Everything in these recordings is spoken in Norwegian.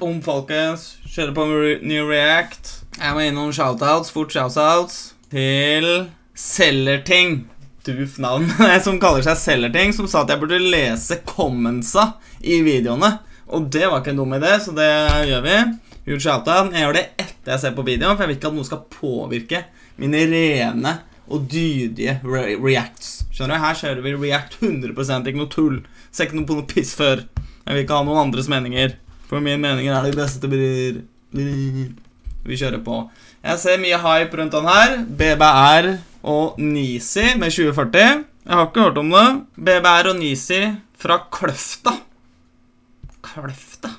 Boom, folkens. Kjører på med New React. Jeg må innom shoutouts, fort shoutouts, til Sellerting. Duf navn. som kaller seg Sellerting, som sa at jeg burde lese commentsa i videoene. Og det var ikke en dum idé, så det gjør vi. Huge shoutout. Jeg gjør det etter jeg ser på videoen, for jeg vil ikke at noe skal påvirke mine rene og dydige re reacts. Skjønner du? Her kjører vi react 100 ikke noe tull. Ser ikke noe på noe piss før. Jeg vil ikke ha noen andres meninger. For mine meninger er de beste. Bror. Vi kjører på. Jeg ser mye hype rundt den her. BBR og Nisi med 2040. Jeg har ikke hørt om det. BBR og Nisi fra Kløfta. Kløfta?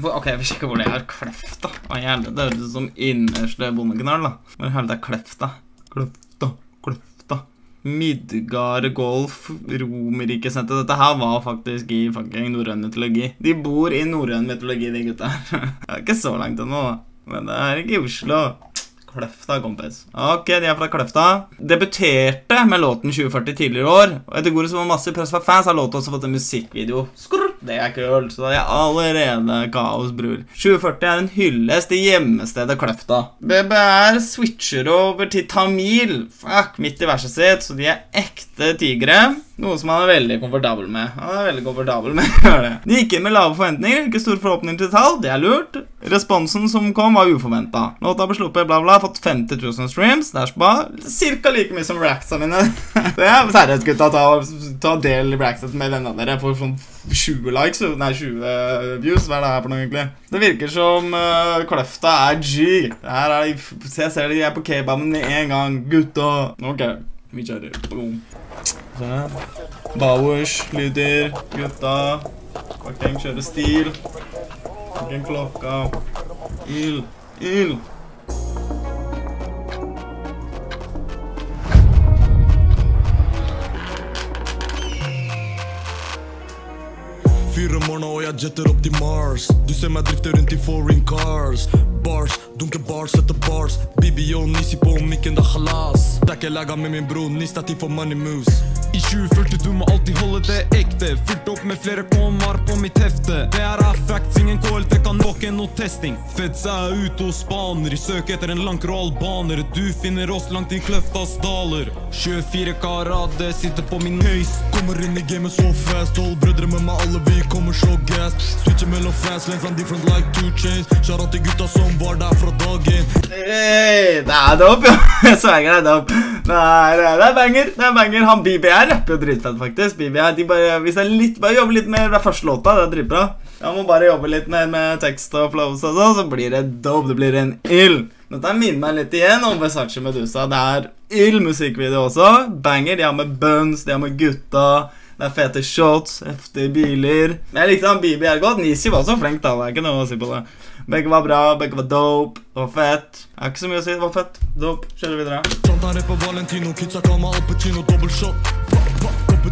Ok, vi sjekker hvor det er. Kløfta. I helvete? Det høres ut som innerste bondeknall, da. Hvor i helvete er? Kløfta, Kløfta. Midgard Golf, Romerikesenteret. Dette her var faktisk i fucking norrøn mytologi. De bor i norrøn mytologi, de gutta her. Det er ikke så langt ennå. Men det er ikke i Oslo. Kløfta, kompis. Ok, de er fra Kløfta. Debuterte med låten 2040 tidligere i år. Og etter ordet som var masse press fra fans, har låten også fått en musikkvideo. Skrr, det er kult, så det er allerede kaos, bror. 2040 er en hyllest til hjemmestedet Kløfta. BBR switcher over til tamil, fuck, midt i verset sitt, så de er ekte tigre. Noe som han er veldig komfortabel med. Han er veldig komfortabel med å gjøre det. De gikk inn med lave forventninger, ikke store forhåpninger til tall. Det er lurt. Responsen som kom, var uforventa. Låta ble sluppet, bla, bla, fått 50 000 streams. Det er. Cirka like mye som racksa mine. Det er seriøst, gutta. Ta, ta del i reactset med vennene dere. Får sånn 20 likes, nei, 20 views. Hva er det her for noe, egentlig? Det virker som uh, Kløfta er G. Her er de, jeg ser de er på kebaben med en gang. Gutta. Ok, vi kjører. Boom. Sånn. Bowers, lyder, gutta. Fucking kjøre stil. Fucking klokka. Ild. Ild. Fire morgener og jeg jetter opp til Mars. Du ser meg drifte rundt i foreign cars. Bars, dunke bars etter bars. Bibi og Nisi på mikken, det er halas. Det er ikke laga med min bror, Nis det er tid for money moves. I 2040 du må alltid holde det ekte. Fulgt opp med flere komar på mitt hefte. Det er facts, ingen KLT kan våke noe testing. Feds er ute og spaner, i søk etter en lang krå albaner. Du finner oss langt i Kløftas daler. 24 karat, det sitter på min høys. Kommer inn i gamet så fast. Tolv brødre med meg, alle vi kommer så gass. Switcher mellom fast lanes and different like two chains. Shout til gutta som var der fra dag én. Hey, det er dope, jo. Jeg sverger det er dope. Det er, det er banger. det er banger. Han BBR rapper jo dritfett, faktisk. BBR, de bare, hvis jeg litt, bare jobber litt mer med første låta, det er dritbra. Jeg må bare jobbe litt mer med tekst og flows og sånn, så blir det dope. Det blir en ild. Dette minner meg litt igjen om Versace Medusa. Det er ild musikkvideo også. Banger. De har med buns, de har med gutta. Det er fete shots, heftige biler. Jeg likte han Bibi her godt. Nisi var også flink, da. Det er ikke noe å si på det. Begge var bra, begge var dope. Det var fett. Jeg har ikke så mye å si. Det var fett. Dope. Kjører videre.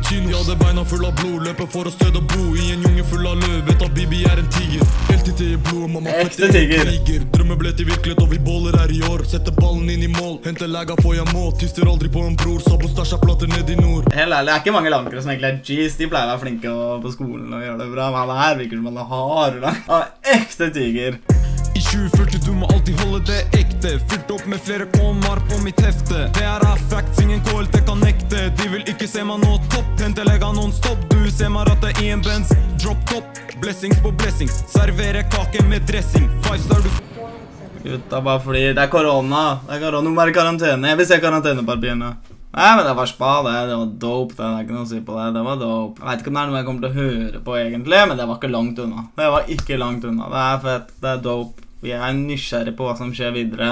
Jeg hadde beina fulle av blod, løper for å støde og bo. I en junge full av løv, vet at Bibi er en tiger. Heltid i blodet, mamma Ekte kriger. Drømmer ble til virkelighet, og vi boller her i år. Setter ballen inn i mål, henter lega for jeg må. Tyster aldri på en bror, Sabo stæsja plater ned i nord. Helt ærlig, det er ikke mange lankere som egentlig er G's. De pleier å være flinke på skolen og gjøre det bra. Men han her virker som han har hard. da. Han er ekte tiger. I 2040 du må alltid holde det ekte. Fylt opp med flere komar på mitt hefte. Det er av facts, ingen KLT kan nekte. De vil ikke se meg nå topp. Hente legger non stop. Du ser meg ratte i en Benz. Drop top. Blessings på blessings. Servere kake med dressing. Five star du Gutta bare flyr. Det er korona. Det er korona. Nå være i karantene. Jeg vil se karantenepapirene. Nei, men det var spa, det. Det var dope. Det er ikke noe å si på det. Det var dope. Jeg vet ikke om det er noe jeg kommer til å høre på, egentlig, men det var ikke langt unna. Det var ikke langt unna. Det er fett. Det er dope. Vi er nysgjerrige på hva som skjer videre.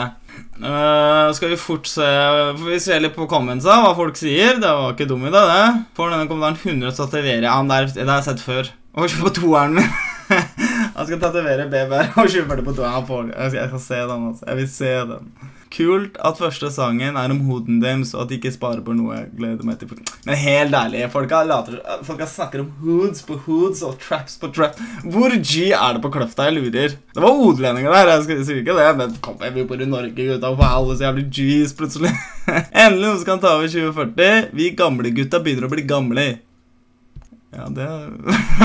Uh, skal vi fort se Får vi se litt på commentsa, hva folk sier. Det var ikke dum idé, det. Får denne kommentaren 100 tatoveringer. Han der, det har jeg sett før. Og på toeren min. Han skal tatovere BBR og 2040 på toeren. Jeg skal se den, altså. Jeg vil se den. Kult at første sangen er om hoden deres, og at de ikke sparer på noe. Jeg gleder meg til Men helt ærlig, folka, snakker om hoods på hoods og traps på traps. Hvor G er det på kløfta? Jeg lurer. Det var odlendinger der, jeg skal- ikke det, men kom igjen, vi bor i Norge, gutta. Hvorfor er alle så jævlig G's plutselig? Endelig noen som kan ta over 2040. Vi gamle gutta begynner å bli gamle. Ja, det er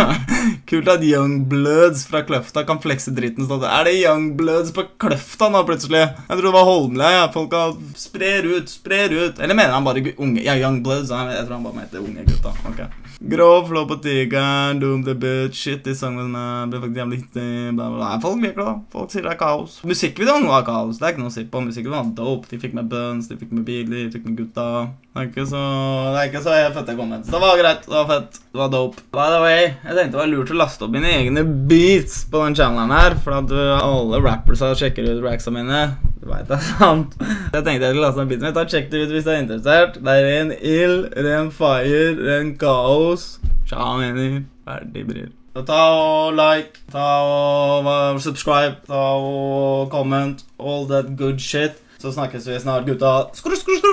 Kult at Youngbloods fra Kløfta kan flekse dritten sånn. Er det Youngbloods på Kløfta nå, plutselig? Jeg trodde det var Holmlia. Ja. Folk har sprer ut, sprer ut. Eller mener han bare unge Ja, Youngbloods. Jeg tror han bare mente unge gutta. Ok. Grov flå på tigeren, doom the bitch, shit, de sangene ble faktisk jævlig hittig, bla, bla, bla. Folk liker det. Folk sier det er kaos. Musikkvideoen var kaos. Det er ikke noe å si på. Musikkvideoen var dope. De fikk med buns, de fikk med biler, de fikk med gutta. Det er ikke så Det er ikke så fette comments. Det var greit. Det var fett. Det var dope. By the way, jeg tenkte det var lurt å laste opp mine egne beats på den channelen her, for at du... alle rappersa sjekker ut racksa mine. Du veit det er sant. Jeg tenkte jeg skulle laste opp beatet mitt. Da Sjekk det ut hvis du er interessert. Det er ren ild, ren fire, ren kaos. Tja, mener. Ferdig bryr. Så Ta og like, ta og subscribe, ta og comment, all that good shit. Så snakkes vi snart, gutta. Skru, skru, skru!